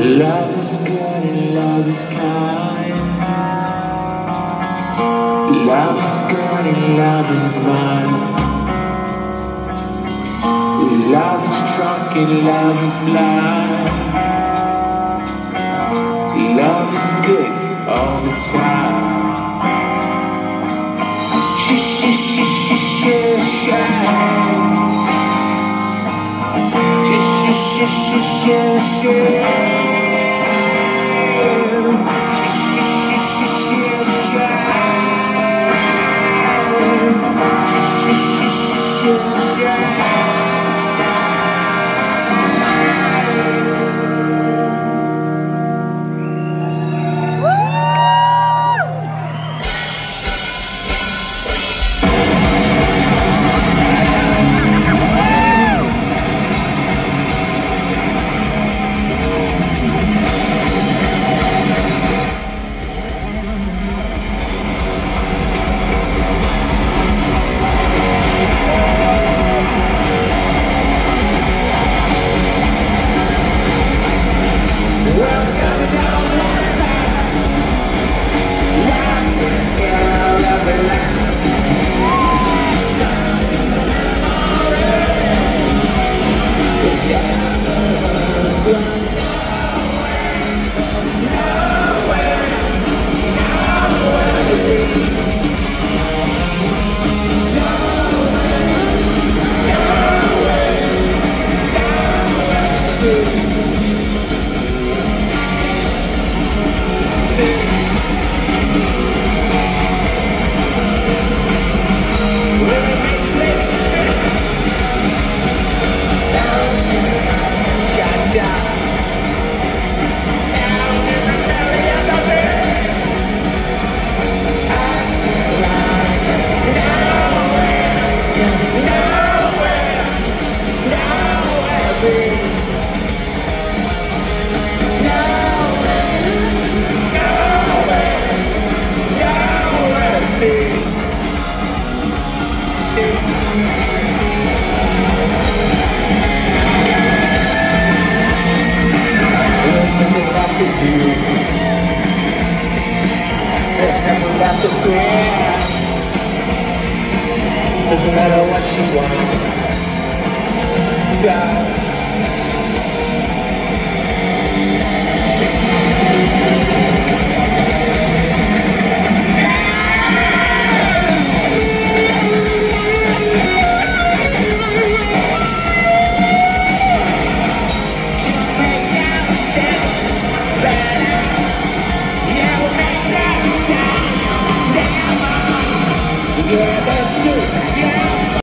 Love is good and love is kind. Love is good and love is mine. Love is drunk and love is blind. Love is good all the time. Sh sh shh, shh, shh. There's nothing left to Doesn't matter what you want. God